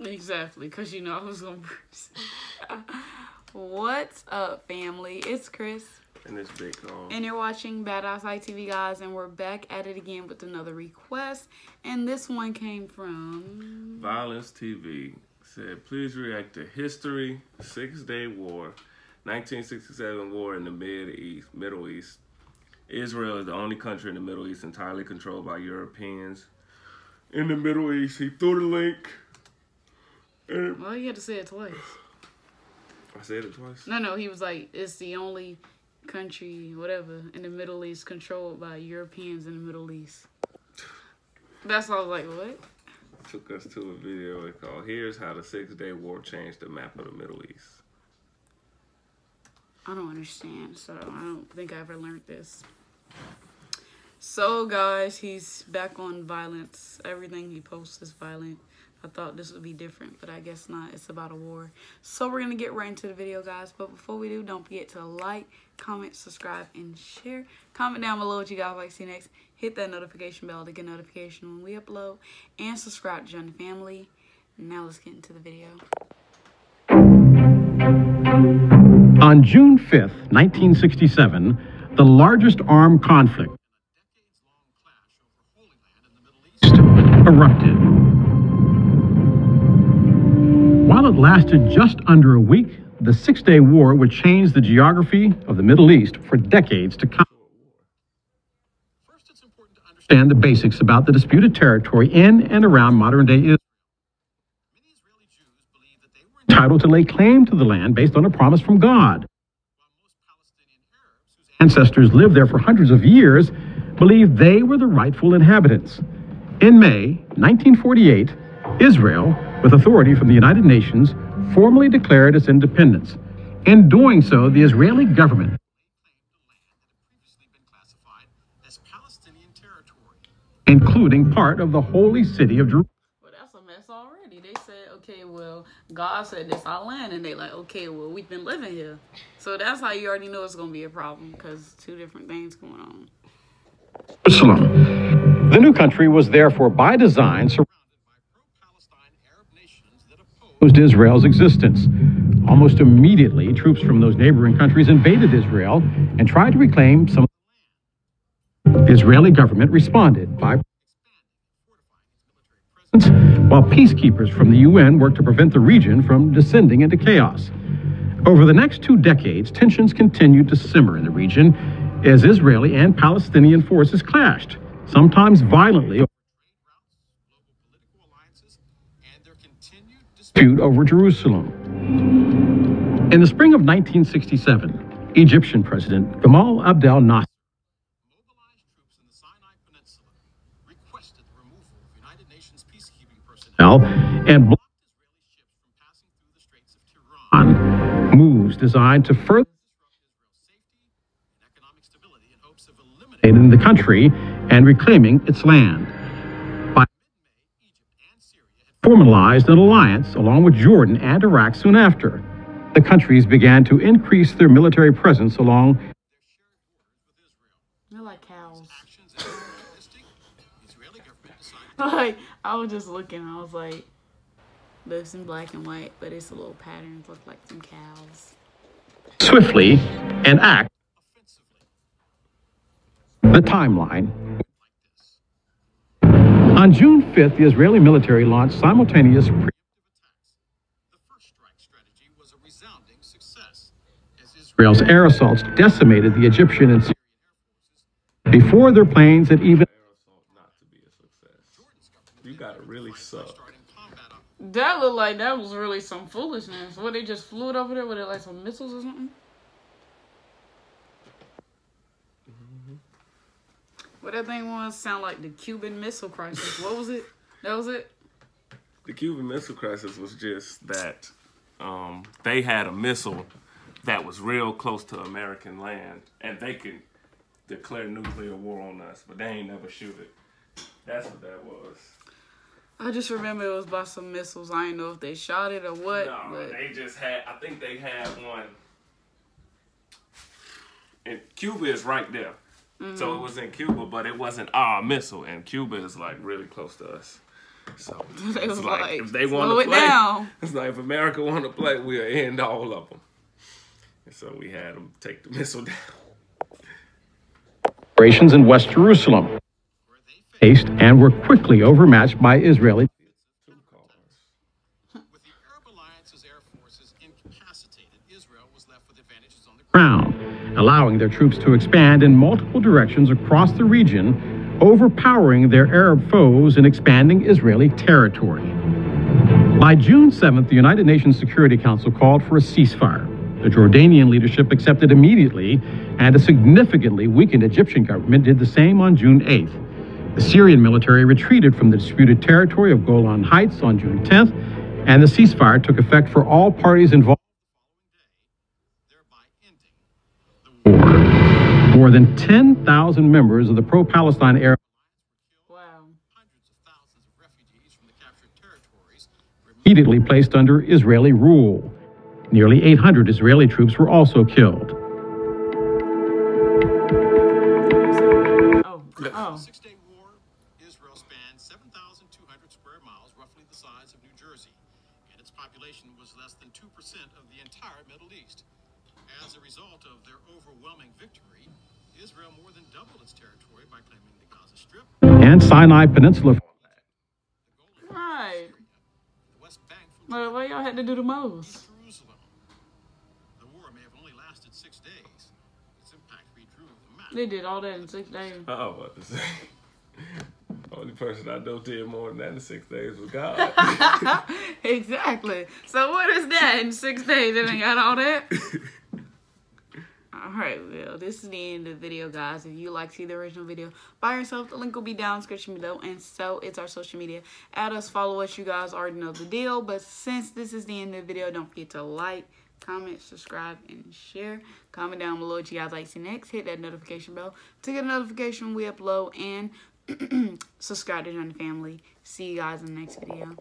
Exactly, because you know I was going to bruise. What's up, family? It's Chris. And it's big on. And you're watching BadEyesight TV, guys, and we're back at it again with another request. And this one came from. Violence TV said, please react to History, Six Day War, 1967 War in the Mid East, Middle East. Israel is the only country in the Middle East entirely controlled by Europeans. In the Middle East, he threw the link. Well, you had to say it twice. I said it twice. No, no, he was like, it's the only country, whatever, in the Middle East controlled by Europeans in the Middle East. That's why I was like, what? Took us to a video called Here's How the Six Day War Changed the Map of the Middle East. I don't understand, so I don't think I ever learned this. So, guys, he's back on violence. Everything he posts is violent. I thought this would be different, but I guess not. It's about a war. So, we're going to get right into the video, guys. But before we do, don't forget to like, comment, subscribe, and share. Comment down below what you guys like to see next. Hit that notification bell to get notification when we upload. And subscribe to join the family. Now, let's get into the video. On June 5th, 1967, the largest armed conflict erupted. While it lasted just under a week, the Six Day War would change the geography of the Middle East for decades to come. First, it's important to understand the basics about the disputed territory in and around modern day Israel. Many believe that they were entitled to lay claim to the land based on a promise from God. Ancestors lived there for hundreds of years, believed they were the rightful inhabitants. In May 1948, Israel, with authority from the United Nations, formally declared its independence. In doing so, the Israeli government including part of the holy city of Jerusalem. Well, that's a mess already. They said, okay, well, God said this our land, and they like, okay, well, we've been living here, so that's how you already know it's gonna be a problem because two different things going on. Jerusalem. The new country was therefore by design surrounded by pro-Palestine Arab nations that opposed Israel's existence. Almost immediately, troops from those neighboring countries invaded Israel and tried to reclaim some. The Israeli government responded by while peacekeepers from the UN worked to prevent the region from descending into chaos. Over the next two decades, tensions continued to simmer in the region as Israeli and Palestinian forces clashed, sometimes violently dispute over Jerusalem. In the spring of 1967, Egyptian President Gamal Abdel Nasser mobilized troops in the Sinai Peninsula, requested the removal of United Nations peacekeeping personnel, and blocked Israeli ships from passing through the Straits of Tiran. Moves designed to further economic stability in hopes of eliminating the country and reclaiming its land. Formalized an alliance along with Jordan and Iraq soon after. The countries began to increase their military presence along They're like cows. Like I was just looking, I was like, looks in black and white, but it's a little pattern, look like some cows. swiftly and act the timeline. On June 5th, the Israeli military launched simultaneous preemptive attacks. The first strike strategy was a resounding success, as Israel's air assaults decimated the Egyptian and Syrian air forces before their planes had even Assault not to be a success. You gotta really suck. started combat operations. That looked like that was really some foolishness. What they just flew it over there with it like some missiles or something? What that thing was sound like the Cuban Missile Crisis. What was it? That was it. The Cuban Missile Crisis was just that um, they had a missile that was real close to American land, and they could declare nuclear war on us, but they ain't never shoot it. That's what that was. I just remember it was by some missiles. I didn't know if they shot it or what. No, but they just had. I think they had one. And Cuba is right there, so it was in Cuba, but it wasn't ah, our missile, and Cuba is like really close to us. So They it's was like, like, if they want to it play, down. it's like if America want to play, we'll end all of them. And so we had them take the missile down. operations in West Jerusalem. Faced and were quickly overmatched by Israeli With the Arab Alliance's air forces incapacitated, Israel was left with advantages on the ground, allowing their troops to expand in multiple directions across the region, overpowering their Arab foes and expanding Israeli territory. By June 7th, the United Nations Security Council called for a ceasefire. The Jordanian leadership accepted immediately, and a significantly weakened Egyptian government did the same on June 8th. The Syrian military retreated from the disputed territory of Golan Heights on June 10th, and the ceasefire took effect for all parties involved. More than 10,000 members of the pro-Palestine Arab Wow. hundreds of thousands of refugees from the captured territories were immediately placed under Israeli rule. Nearly 800 Israeli troops were also killed. Oh, oh. Six Day War, Israel spanned 7,200 square miles, roughly the size of New Jersey, and its population was less than 2% of the entire Middle East. As a result of their overwhelming victory, Israel more than doubled its territory by claiming the Gaza Strip, And Sinai Peninsula Right. the West Well, why y'all had to do the most? The war may have only lasted six days. Its impact redrew the map. They did all that in six days. Uh oh, what to say? Only person I know did more than that in six days was God. exactly. So what is that in six days? They done got all that? Alright, well, this is the end of the video, guys. If you like to see the original video by yourself, the link will be down description below. And so, it's our social media. Add us, follow us. You guys already know the deal. But since this is the end of the video, don't forget to like, comment, subscribe, and share. Comment down below what you guys like to see next. Hit that notification bell to get a notification when we upload. And subscribe to join the family. See you guys in the next video.